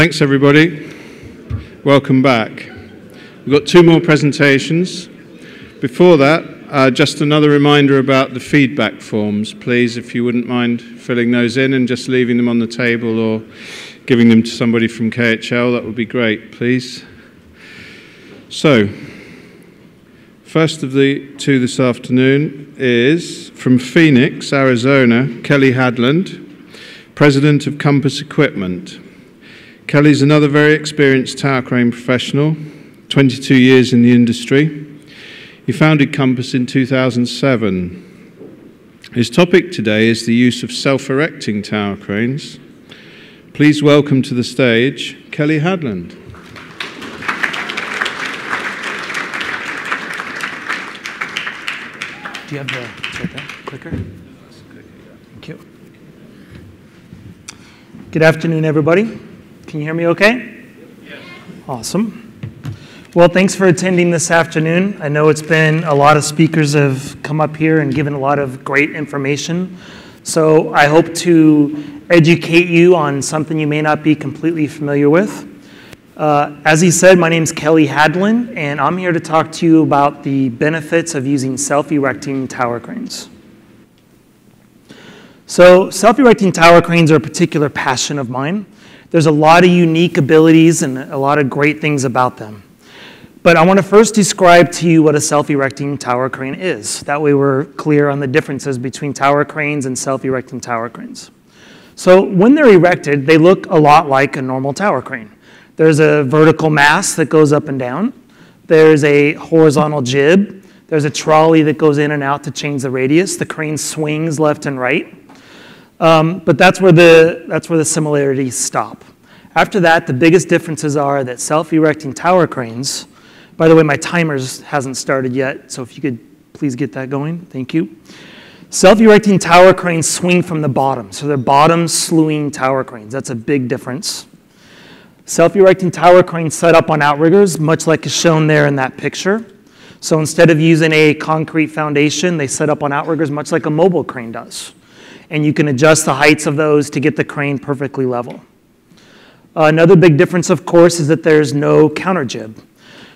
Thanks, everybody. Welcome back. We've got two more presentations. Before that, uh, just another reminder about the feedback forms. Please, if you wouldn't mind filling those in and just leaving them on the table or giving them to somebody from KHL, that would be great, please. So, first of the two this afternoon is from Phoenix, Arizona, Kelly Hadland, President of Compass Equipment. Kelly's another very experienced tower crane professional, 22 years in the industry. He founded Compass in 2007. His topic today is the use of self erecting tower cranes. Please welcome to the stage Kelly Hadland. Do you have the clicker? Thank you. Good afternoon, everybody. Can you hear me okay? Yes. Awesome. Well, thanks for attending this afternoon. I know it's been a lot of speakers have come up here and given a lot of great information. So I hope to educate you on something you may not be completely familiar with. Uh, as he said, my name is Kelly Hadland, and I'm here to talk to you about the benefits of using self-erecting tower cranes. So self-erecting tower cranes are a particular passion of mine. There's a lot of unique abilities and a lot of great things about them. But I want to first describe to you what a self-erecting tower crane is. That way we're clear on the differences between tower cranes and self-erecting tower cranes. So when they're erected, they look a lot like a normal tower crane. There's a vertical mast that goes up and down. There's a horizontal jib. There's a trolley that goes in and out to change the radius. The crane swings left and right. Um, but that's where, the, that's where the similarities stop. After that, the biggest differences are that self-erecting tower cranes, by the way, my timer hasn't started yet, so if you could please get that going, thank you. Self-erecting tower cranes swing from the bottom, so they're bottom slewing tower cranes. That's a big difference. Self-erecting tower cranes set up on outriggers, much like is shown there in that picture. So instead of using a concrete foundation, they set up on outriggers much like a mobile crane does and you can adjust the heights of those to get the crane perfectly level. Another big difference, of course, is that there's no counter jib.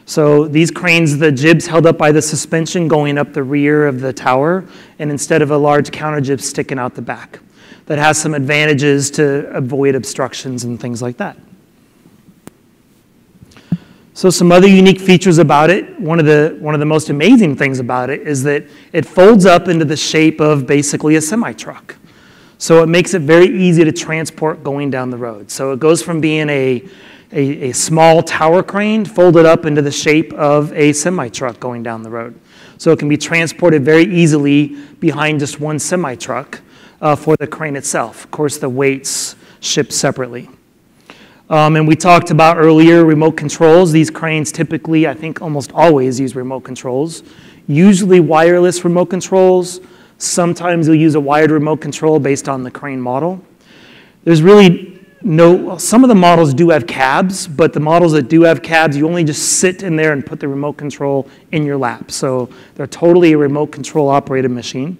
So these cranes, the jib's held up by the suspension going up the rear of the tower, and instead of a large counter jib sticking out the back. That has some advantages to avoid obstructions and things like that. So some other unique features about it, one of, the, one of the most amazing things about it is that it folds up into the shape of basically a semi-truck. So it makes it very easy to transport going down the road. So it goes from being a, a, a small tower crane folded up into the shape of a semi truck going down the road. So it can be transported very easily behind just one semi truck uh, for the crane itself. Of course, the weights ship separately. Um, and we talked about earlier remote controls. These cranes typically, I think almost always use remote controls, usually wireless remote controls. Sometimes you'll use a wired remote control based on the crane model. There's really no, some of the models do have cabs, but the models that do have cabs, you only just sit in there and put the remote control in your lap. So they're totally a remote control operated machine.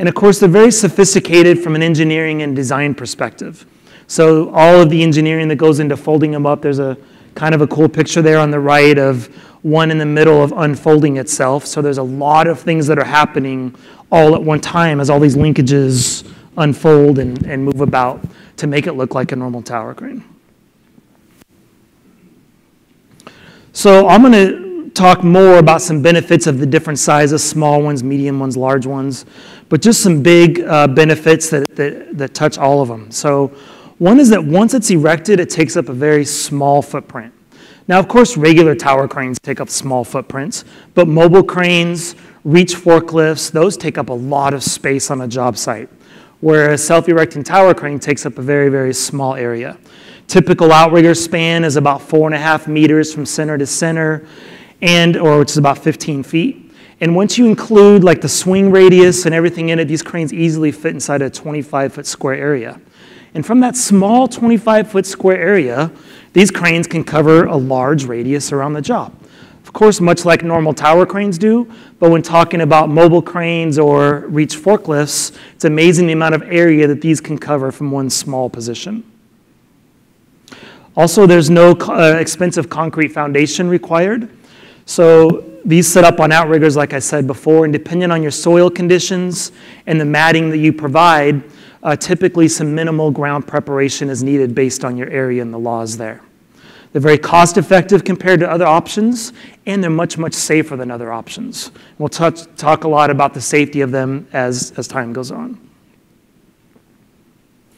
And of course, they're very sophisticated from an engineering and design perspective. So all of the engineering that goes into folding them up, there's a kind of a cool picture there on the right of one in the middle of unfolding itself. So there's a lot of things that are happening all at one time as all these linkages unfold and, and move about to make it look like a normal tower crane. So I'm going to talk more about some benefits of the different sizes, small ones, medium ones, large ones, but just some big uh, benefits that, that, that touch all of them. So one is that once it's erected, it takes up a very small footprint. Now, of course, regular tower cranes take up small footprints, but mobile cranes, reach forklifts, those take up a lot of space on a job site, whereas a self-erecting tower crane takes up a very, very small area. Typical outrigger span is about four and a half meters from center to center, and or which is about 15 feet. And once you include like the swing radius and everything in it, these cranes easily fit inside a 25 foot square area. And from that small 25 foot square area, these cranes can cover a large radius around the job. Of course, much like normal tower cranes do, but when talking about mobile cranes or reach forklifts, it's amazing the amount of area that these can cover from one small position. Also, there's no uh, expensive concrete foundation required. So these set up on outriggers, like I said before, and depending on your soil conditions and the matting that you provide, uh, typically some minimal ground preparation is needed based on your area and the laws there. They're very cost effective compared to other options, and they're much, much safer than other options. We'll touch, talk a lot about the safety of them as, as time goes on.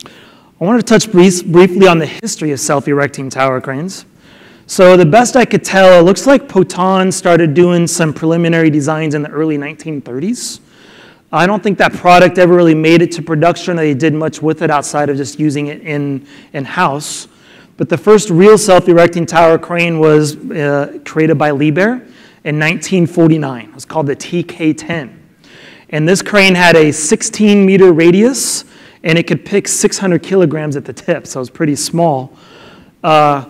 I wanted to touch brief, briefly on the history of self erecting tower cranes. So, the best I could tell, it looks like Potain started doing some preliminary designs in the early 1930s. I don't think that product ever really made it to production. They did much with it outside of just using it in, in house. But the first real self erecting tower crane was uh, created by Liebherr in 1949. It was called the TK 10. And this crane had a 16 meter radius and it could pick 600 kilograms at the tip, so it was pretty small. Uh,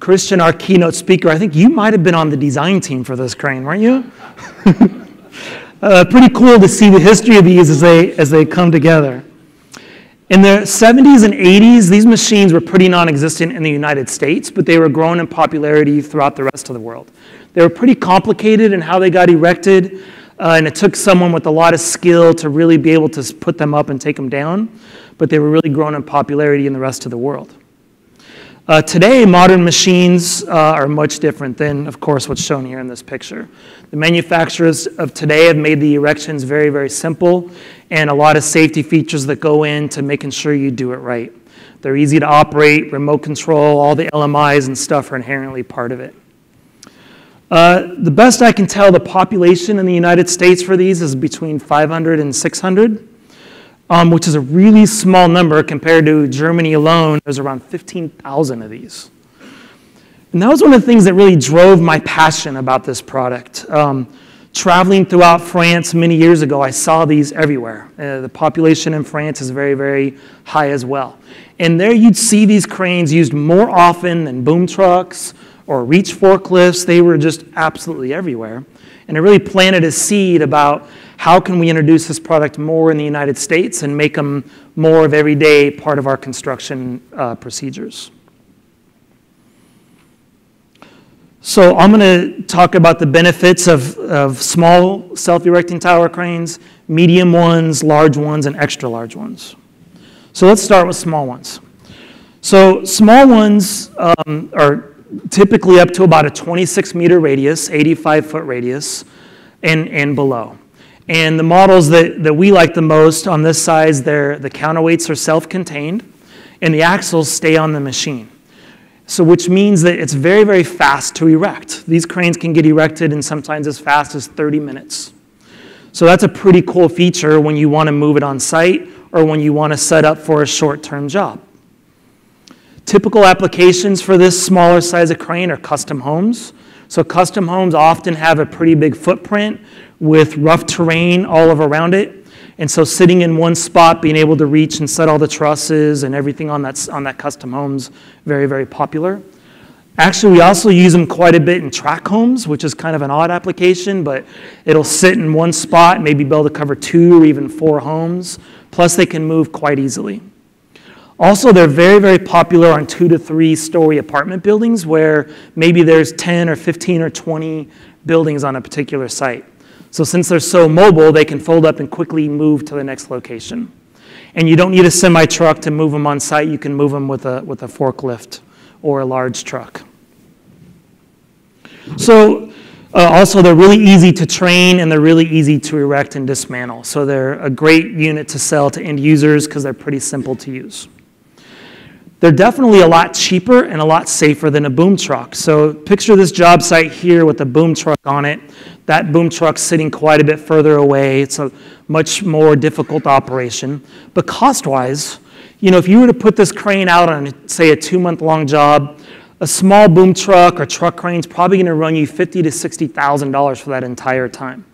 Christian, our keynote speaker, I think you might have been on the design team for this crane, weren't you? uh, pretty cool to see the history of these as they, as they come together. In the 70s and 80s, these machines were pretty non existent in the United States, but they were growing in popularity throughout the rest of the world. They were pretty complicated in how they got erected, uh, and it took someone with a lot of skill to really be able to put them up and take them down, but they were really growing in popularity in the rest of the world. Uh, today, modern machines uh, are much different than, of course, what's shown here in this picture. The manufacturers of today have made the erections very, very simple and a lot of safety features that go into making sure you do it right. They're easy to operate, remote control, all the LMIs and stuff are inherently part of it. Uh, the best I can tell, the population in the United States for these is between 500 and 600 um, which is a really small number compared to Germany alone. There's around 15,000 of these. And that was one of the things that really drove my passion about this product. Um, traveling throughout France many years ago, I saw these everywhere. Uh, the population in France is very, very high as well. And there you'd see these cranes used more often than boom trucks or reach forklifts. They were just absolutely everywhere. And it really planted a seed about how can we introduce this product more in the United States and make them more of everyday part of our construction uh, procedures? So I'm going to talk about the benefits of, of small self-erecting tower cranes, medium ones, large ones, and extra large ones. So let's start with small ones. So small ones um, are typically up to about a 26 meter radius, 85 foot radius, and, and below. And the models that, that we like the most on this size, they're, the counterweights are self-contained, and the axles stay on the machine. So which means that it's very, very fast to erect. These cranes can get erected in sometimes as fast as 30 minutes. So that's a pretty cool feature when you want to move it on site or when you want to set up for a short-term job. Typical applications for this smaller size of crane are custom homes. So custom homes often have a pretty big footprint with rough terrain all of around it. And so sitting in one spot, being able to reach and set all the trusses and everything on that, on that custom homes, very, very popular. Actually, we also use them quite a bit in tract homes, which is kind of an odd application, but it'll sit in one spot, maybe be able to cover two or even four homes. Plus, they can move quite easily. Also, they're very, very popular on two to three story apartment buildings where maybe there's 10 or 15 or 20 buildings on a particular site. So since they're so mobile, they can fold up and quickly move to the next location. And you don't need a semi truck to move them on site. You can move them with a, with a forklift or a large truck. So uh, also, they're really easy to train and they're really easy to erect and dismantle. So they're a great unit to sell to end users because they're pretty simple to use. They're definitely a lot cheaper and a lot safer than a boom truck. So picture this job site here with a boom truck on it. That boom truck's sitting quite a bit further away. It's a much more difficult operation. But cost-wise, you know, if you were to put this crane out on, say, a two-month-long job, a small boom truck or truck crane is probably going to run you fifty to sixty thousand dollars for that entire time.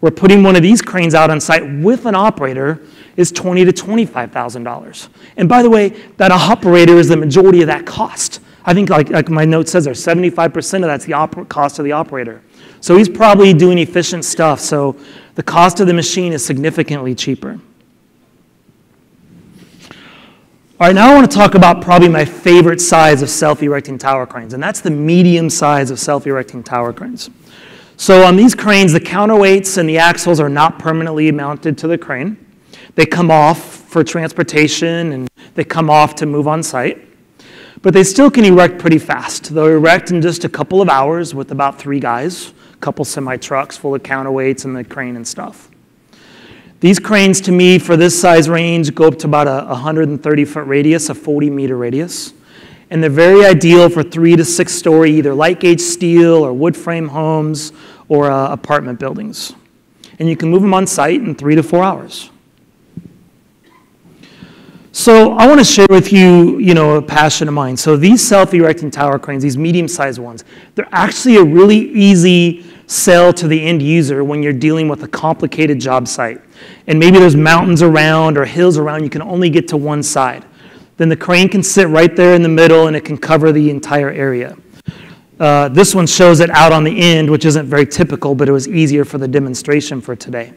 We're putting one of these cranes out on site with an operator is twenty to twenty-five thousand dollars. And by the way, that operator is the majority of that cost. I think, like, like my note says, there, 75% of that's the cost of the operator. So he's probably doing efficient stuff, so the cost of the machine is significantly cheaper. All right, now I want to talk about probably my favorite size of self-erecting tower cranes, and that's the medium size of self-erecting tower cranes. So on these cranes, the counterweights and the axles are not permanently mounted to the crane. They come off for transportation and they come off to move on site. But they still can erect pretty fast. They'll erect in just a couple of hours with about three guys, a couple semi trucks full of counterweights and the crane and stuff. These cranes, to me, for this size range, go up to about a 130 foot radius, a 40 meter radius. And they're very ideal for three to six story, either light gauge steel or wood frame homes or uh, apartment buildings. And you can move them on site in three to four hours. So I want to share with you, you know, a passion of mine. So these self-erecting tower cranes, these medium-sized ones, they're actually a really easy sell to the end user when you're dealing with a complicated job site. And maybe there's mountains around or hills around, you can only get to one side. Then the crane can sit right there in the middle and it can cover the entire area. Uh, this one shows it out on the end, which isn't very typical, but it was easier for the demonstration for today.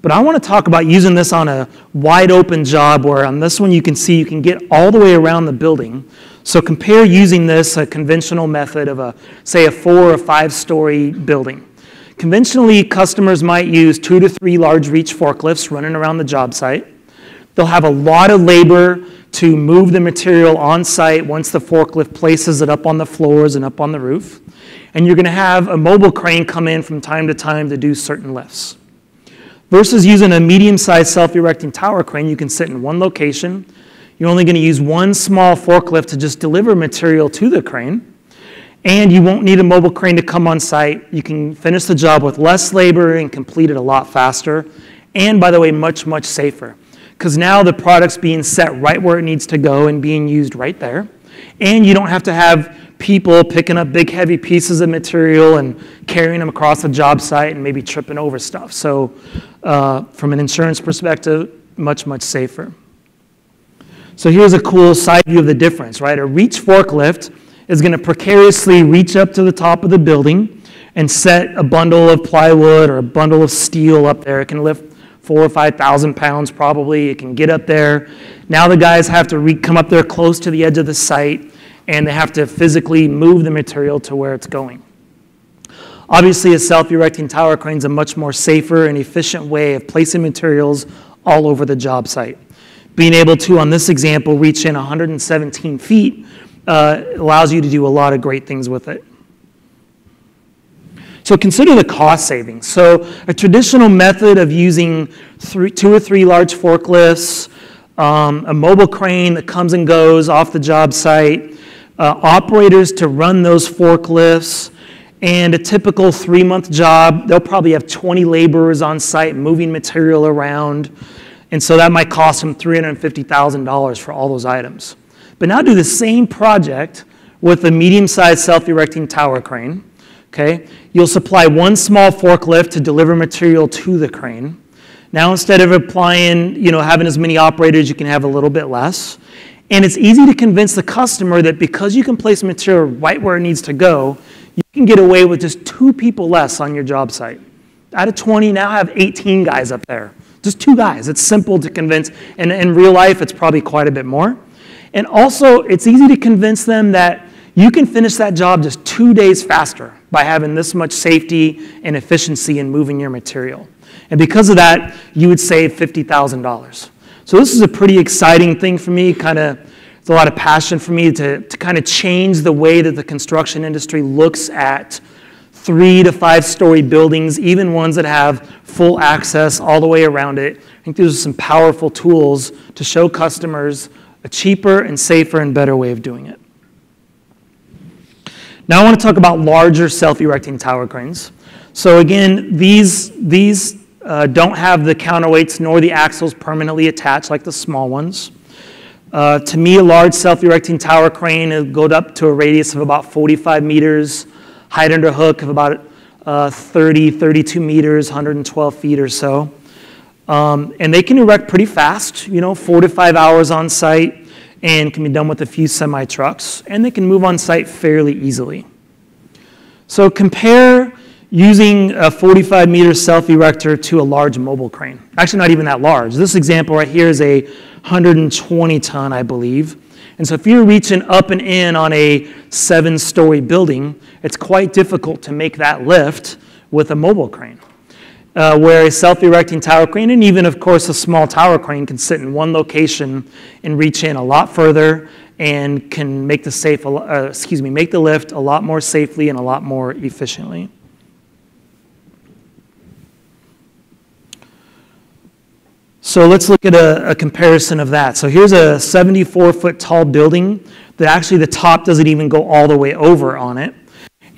But I want to talk about using this on a wide open job where on this one you can see you can get all the way around the building. So compare using this, a conventional method of a, say, a four or five story building. Conventionally, customers might use two to three large reach forklifts running around the job site. They'll have a lot of labor to move the material on site once the forklift places it up on the floors and up on the roof. And you're going to have a mobile crane come in from time to time to do certain lifts. Versus using a medium sized self erecting tower crane, you can sit in one location. You're only going to use one small forklift to just deliver material to the crane and you won't need a mobile crane to come on site. You can finish the job with less labor and complete it a lot faster. And by the way, much, much safer. Because now the product's being set right where it needs to go and being used right there. And you don't have to have people picking up big, heavy pieces of material and carrying them across the job site and maybe tripping over stuff. So, uh, from an insurance perspective, much, much safer. So, here's a cool side view of the difference, right? A reach forklift is going to precariously reach up to the top of the building and set a bundle of plywood or a bundle of steel up there. It can lift four or 5,000 pounds probably. It can get up there. Now the guys have to re- come up there close to the edge of the site and they have to physically move the material to where it's going. Obviously, a self erecting tower crane is a much more safer and efficient way of placing materials all over the job site. Being able to, on this example, reach in 117 feet uh, allows you to do a lot of great things with it. So consider the cost savings. So a traditional method of using three, two or three large forklifts, um, a mobile crane that comes and goes off the job site, uh, operators to run those forklifts, and a typical three month job, they'll probably have 20 laborers on site moving material around. And so that might cost them $350,000 for all those items. But now do the same project with a medium-sized self-erecting tower crane. Okay, you'll supply one small forklift to deliver material to the crane. Now instead of applying, you know, having as many operators, you can have a little bit less. And it's easy to convince the customer that because you can place material right where it needs to go, you can get away with just two people less on your job site. Out of 20, now I have 18 guys up there. Just two guys. It's simple to convince. And in real life, it's probably quite a bit more. And also, it's easy to convince them that you can finish that job just two days faster by having this much safety and efficiency in moving your material. And because of that, you would save $50,000. So this is a pretty exciting thing for me, kind of, it's a lot of passion for me to, to kind of change the way that the construction industry looks at three to five story buildings, even ones that have full access all the way around it. I think these are some powerful tools to show customers a cheaper and safer and better way of doing it. Now I want to talk about larger self-erecting tower cranes. So again, these, these uh, don't have the counterweights nor the axles permanently attached like the small ones. Uh, to me, a large self-erecting tower crane will go up to a radius of about 45 meters, height under hook of about uh, 30, 32 meters, 112 feet or so. Um, and they can erect pretty fast, you know, four to five hours on site, and can be done with a few semi trucks, and they can move on site fairly easily. So compare using a 45 meter self erector to a large mobile crane. Actually, not even that large. This example right here is a 120 ton, I believe. And so if you're reaching up and in on a seven story building, it's quite difficult to make that lift with a mobile crane. Uh, where a self erecting tower crane, and even, of course, a small tower crane, can sit in one location and reach in a lot further and can make the, safe, uh, excuse me, make the lift a lot more safely and a lot more efficiently. So let's look at a, a, comparison of that. So here's a 74 foot tall building that actually the top doesn't even go all the way over on it.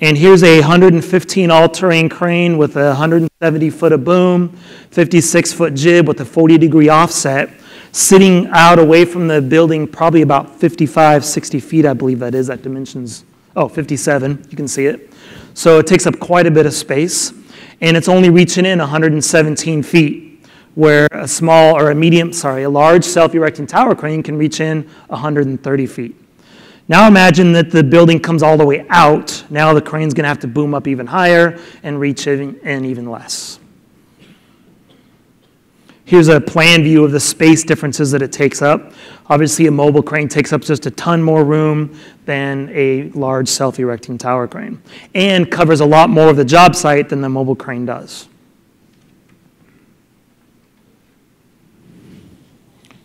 And here's a 115 all terrain crane with a 170 foot of boom, 56 foot jib with a 40 degree offset, sitting out away from the building, probably about 55, 60 feet, I believe that is. That dimensions, oh, 57, you can see it. So it takes up quite a bit of space. And it's only reaching in 117 feet where a small or a medium, sorry, a large self-erecting tower crane can reach in 130 feet. Now imagine that the building comes all the way out. Now the crane's going to have to boom up even higher and reach in, in even less. Here's a plan view of the space differences that it takes up. Obviously, a mobile crane takes up just a ton more room than a large self-erecting tower crane and covers a lot more of the job site than the mobile crane does.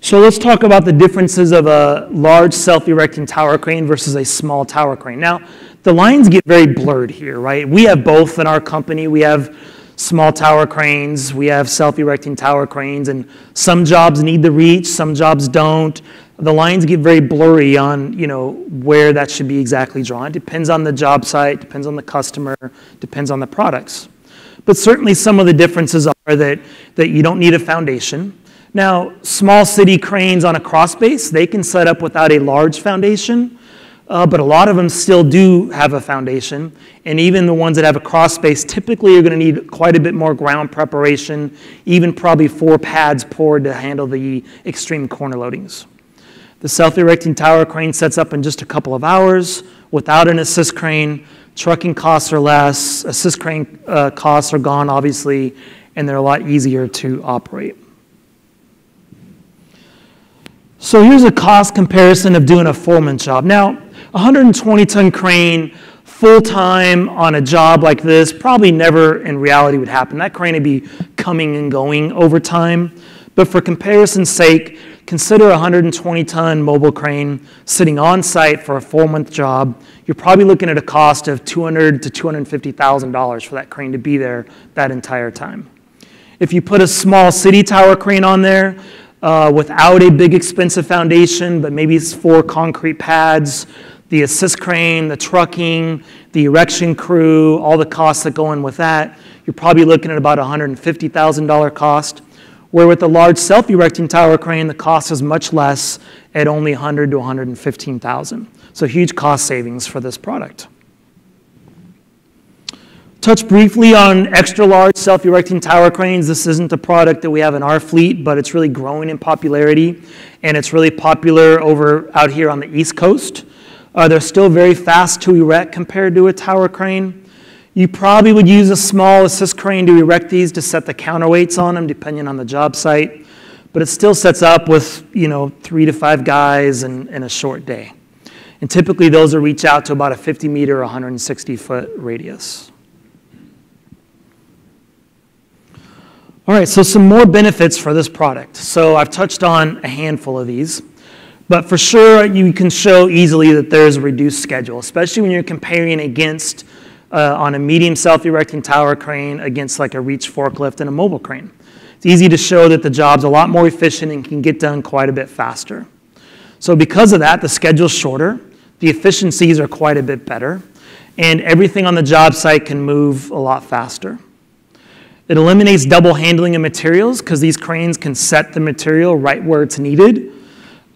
So let's talk about the differences of a large self-erecting tower crane versus a small tower crane. Now, the lines get very blurred here, right? We have both in our company. We have small tower cranes, we have self-erecting tower cranes, and some jobs need the reach, some jobs don't. The lines get very blurry on, you know, where that should be exactly drawn. It depends on the job site, depends on the customer, depends on the products. But certainly some of the differences are that, that you don't need a foundation. Now, small city cranes on a cross base, they can set up without a large foundation, uh, but a lot of them still do have a foundation. And even the ones that have a cross base typically are going to need quite a bit more ground preparation, even probably four pads poured to handle the extreme corner loadings. The self-erecting tower crane sets up in just a couple of hours without an assist crane. Trucking costs are less, assist crane uh, costs are gone, obviously, and they're a lot easier to operate. So here's a cost comparison of doing a foreman job. Now, 120 ton crane full time on a job like this probably never in reality would happen. That crane would be coming and going over time. But for comparison's sake, consider a 120 ton mobile crane sitting on site for a four month job. You're probably looking at a cost of 200 to 250,000 dollars for that crane to be there that entire time. If you put a small city tower crane on there, uh, without a big expensive foundation, but maybe it's four concrete pads, the assist crane, the trucking, the erection crew, all the costs that go in with that, you're probably looking at about $150,000 cost. Where with the large self-erecting tower crane, the cost is much less at only 100 to 115,000. So huge cost savings for this product. Touch briefly on extra large self-erecting tower cranes. This isn't a product that we have in our fleet, but it's really growing in popularity, and it's really popular over out here on the East Coast. Uh, they're still very fast to erect compared to a tower crane. You probably would use a small assist crane to erect these to set the counterweights on them, depending on the job site. But it still sets up with you know three to five guys in, in a short day. And typically those will reach out to about a 50 meter, 160 foot radius. All right, so some more benefits for this product. So I've touched on a handful of these, but for sure you can show easily that there's a reduced schedule, especially when you're comparing against uh, on a medium self-erecting tower crane against like a reach forklift and a mobile crane. It's easy to show that the job's a lot more efficient and can get done quite a bit faster. So because of that, the schedule's shorter, the efficiencies are quite a bit better, and everything on the job site can move a lot faster. It eliminates double handling of materials because these cranes can set the material right where it's needed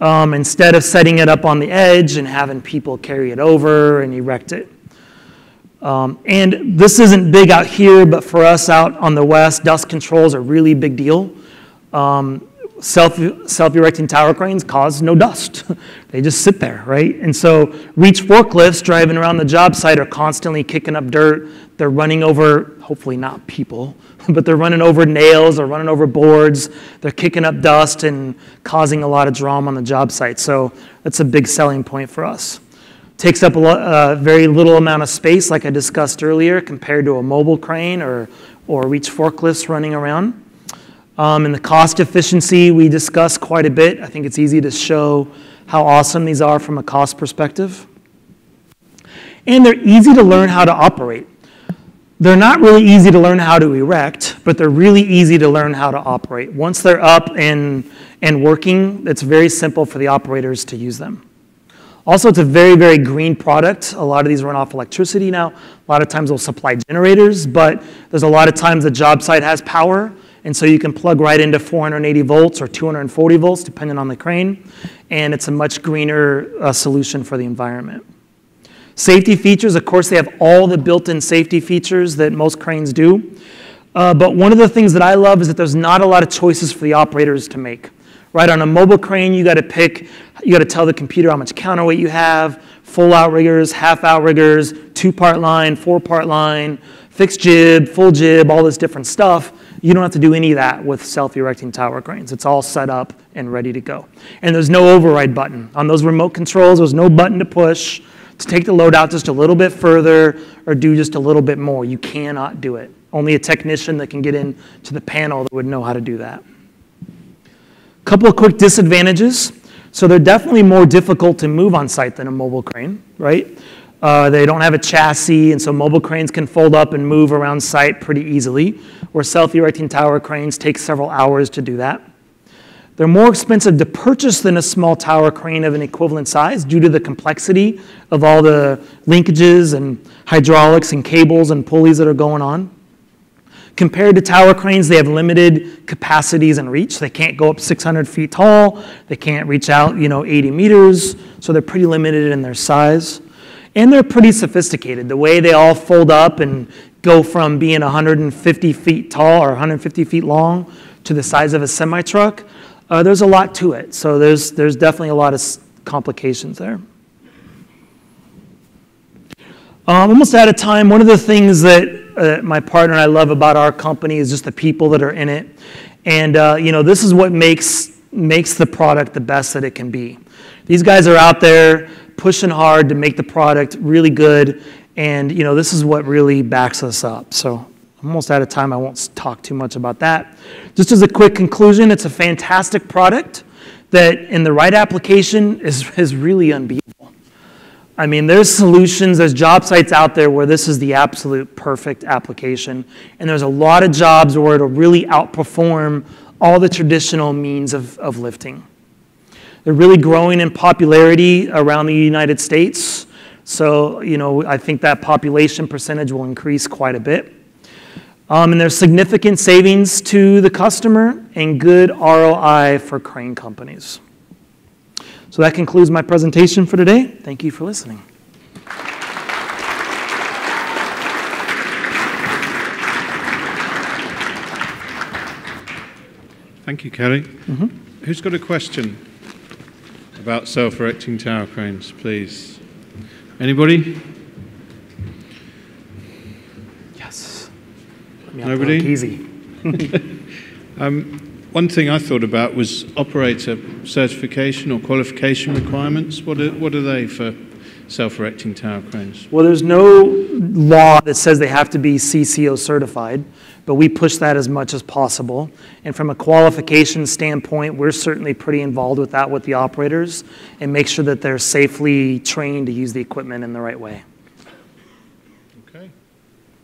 um, instead of setting it up on the edge and having people carry it over and erect it. Um, and this isn't big out here, but for us out on the west, dust control is a really big deal. Um, self, self-erecting tower cranes cause no dust. they just sit there, right? And so reach forklifts driving around the job site are constantly kicking up dirt. They're running over, hopefully not people, but they're running over nails or running over boards. They're kicking up dust and causing a lot of drama on the job site. So that's a big selling point for us. Takes up a uh, very little amount of space, like I discussed earlier, compared to a mobile crane or, or reach forklifts running around. Um, and the cost efficiency we discussed quite a bit. I think it's easy to show how awesome these are from a cost perspective. And they're easy to learn how to operate. They're not really easy to learn how to erect, but they're really easy to learn how to operate. Once they're up and, and working, it's very simple for the operators to use them. Also, it's a very, very green product. A lot of these run off electricity now. A lot of times they'll supply generators, but there's a lot of times the job site has power, and so you can plug right into 480 volts or 240 volts, depending on the crane, and it's a much greener uh, solution for the environment. Safety features, of course, they have all the built-in safety features that most cranes do. Uh, but one of the things that I love is that there's not a lot of choices for the operators to make right? On a mobile crane, you got to pick, you got to tell the computer how much counterweight you have, full outriggers, half outriggers, two part line, four part line, fixed jib, full jib, all this different stuff. You don't have to do any of that with self erecting tower cranes. It's all set up and ready to go. And there's no override button. On those remote controls, there's no button to push to take the load out just a little bit further or do just a little bit more. You cannot do it. Only a technician that can get in to the panel that would know how to do that. A Couple of quick disadvantages. So they're definitely more difficult to move on site than a mobile crane, right? Uh, they don't have a chassis, and so mobile cranes can fold up and move around site pretty easily, where self-erecting tower cranes take several hours to do that. They're more expensive to purchase than a small tower crane of an equivalent size due to the complexity of all the linkages and hydraulics and cables and pulleys that are going on. Compared to tower cranes, they have limited capacities and reach. They can't go up 600 feet tall. They can't reach out, you know, 80 meters. So they're pretty limited in their size. And they're pretty sophisticated. The way they all fold up and go from being 150 feet tall or 150 feet long to the size of a semi truck, uh, there's a lot to it. So there's, there's definitely a lot of complications there. Um, almost out of time. One of the things that uh, my partner and I love about our company is just the people that are in it. And, uh, you know, this is what makes, makes the product the best that it can be. These guys are out there pushing hard to make the product really good. And, you know, this is what really backs us up. So I'm almost out of time. I won't talk too much about that. Just as a quick conclusion, it's a fantastic product that in the right application is, is really unbeatable. I mean, there's solutions, there's job sites out there where this is the absolute perfect application. And there's a lot of jobs where it'll really outperform all the traditional means of, of lifting. They're really growing in popularity around the United States. So, you know, I think that population percentage will increase quite a bit. Um, and there's significant savings to the customer and good ROI for crane companies. So that concludes my presentation for today. Thank you for listening. Thank you, Kelly. Mm-hmm. Who's got a question about self-erecting tower cranes, please? Anybody? Yes. Nobody? Easy. um, one thing I thought about was operator certification or qualification requirements. What are, what are they for self-erecting tower cranes? Well, there's no law that says they have to be CCO certified, but we push that as much as possible. And from a qualification standpoint, we're certainly pretty involved with that with the operators and make sure that they're safely trained to use the equipment in the right way.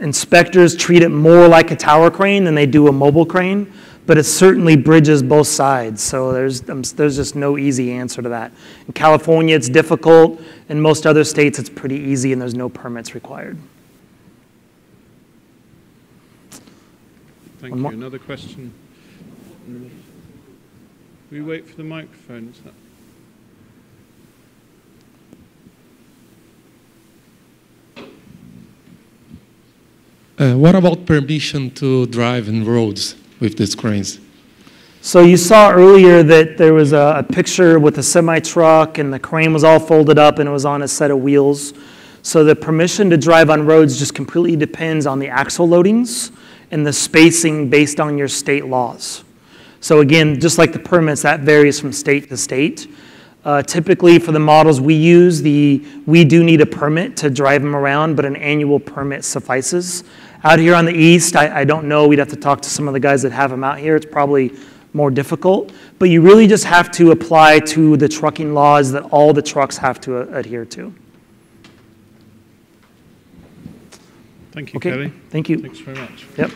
inspectors treat it more like a tower crane than they do a mobile crane. but it certainly bridges both sides. So there's, um, there's just no easy answer to that. In California, it's difficult. In most other states, it's pretty easy and there's no permits required. Thank you. Another question. We wait for the microphone. Uh, what about permission to drive in roads with these cranes? So you saw earlier that there was a, a picture with a semi truck and the crane was all folded up and it was on a set of wheels. So the permission to drive on roads just completely depends on the axle loadings and the spacing based on your state laws. So again, just like the permits, that varies from state to state. Uh, typically, for the models we use, the we do need a permit to drive them around, but an annual permit suffices. Out here on the east, I, I don't know. We'd have to talk to some of the guys that have them out here. It's probably more difficult, but you really just have to apply to the trucking laws that all the trucks have to uh, adhere to. Thank you, Okay, Kelly. thank you. Thanks very much. Yep.